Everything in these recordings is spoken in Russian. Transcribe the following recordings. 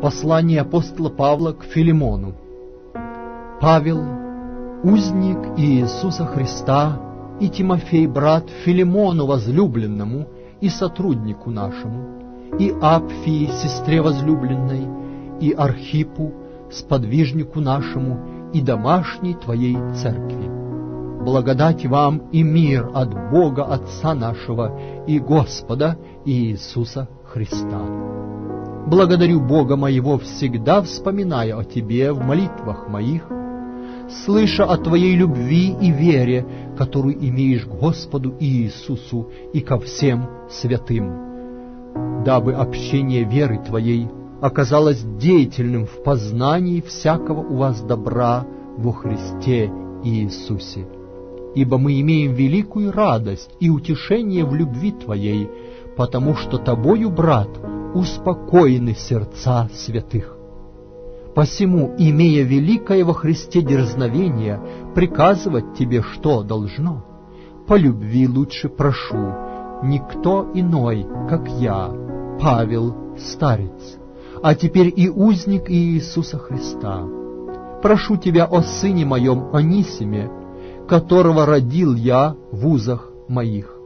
Послание апостола Павла к Филимону. Павел, узник Иисуса Христа, и Тимофей, брат Филимону возлюбленному и сотруднику нашему, и Апфии, сестре возлюбленной, и Архипу, сподвижнику нашему, и домашней Твоей церкви. Благодать вам и мир от Бога Отца нашего и Господа Иисуса Христа. Благодарю Бога моего, всегда вспоминая о Тебе в молитвах моих, слыша о Твоей любви и вере, которую имеешь к Господу Иисусу и ко всем святым, дабы общение веры Твоей оказалось деятельным в познании всякого у вас добра во Христе Иисусе. Ибо мы имеем великую радость и утешение в любви Твоей, потому что Тобою, брат, успокоены сердца святых. Посему, имея великое во Христе дерзновение, приказывать тебе, что должно, по любви лучше прошу, никто иной, как я, Павел, старец, а теперь и узник Иисуса Христа. Прошу тебя о сыне моем Анисиме, которого родил я в узах моих.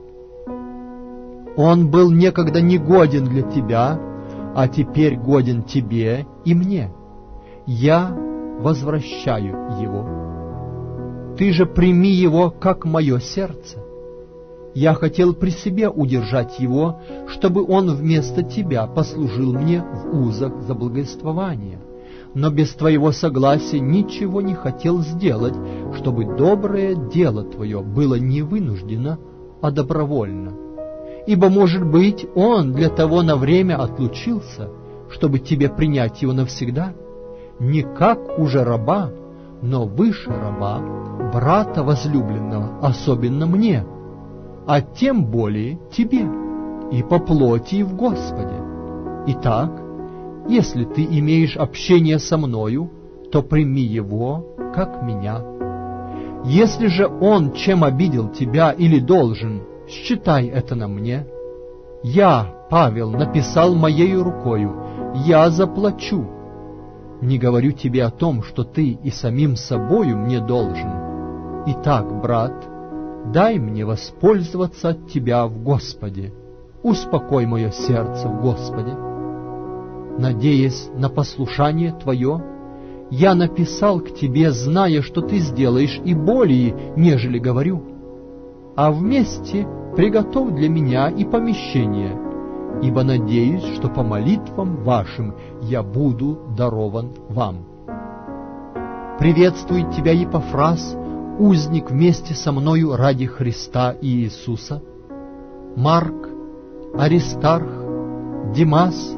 Он был некогда негоден для тебя, а теперь годен тебе и мне. Я возвращаю его. Ты же прими его, как мое сердце. Я хотел при себе удержать его, чтобы он вместо тебя послужил мне в узах за благовествование. Но без твоего согласия ничего не хотел сделать, чтобы доброе дело твое было не вынуждено, а добровольно ибо, может быть, он для того на время отлучился, чтобы тебе принять его навсегда, не как уже раба, но выше раба, брата возлюбленного, особенно мне, а тем более тебе, и по плоти и в Господе. Итак, если ты имеешь общение со мною, то прими его, как меня. Если же он чем обидел тебя или должен, считай это на мне. Я, Павел, написал моей рукою, я заплачу. Не говорю тебе о том, что ты и самим собою мне должен. Итак, брат, дай мне воспользоваться от тебя в Господе. Успокой мое сердце в Господе. Надеясь на послушание твое, я написал к тебе, зная, что ты сделаешь и более, нежели говорю а вместе приготовь для меня и помещение, ибо надеюсь, что по молитвам вашим я буду дарован вам. Приветствует тебя Епофраз, узник вместе со мною ради Христа и Иисуса, Марк, Аристарх, Димас,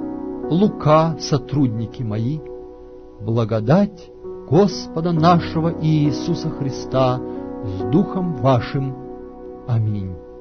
Лука, сотрудники мои, благодать Господа нашего Иисуса Христа с Духом вашим a mim.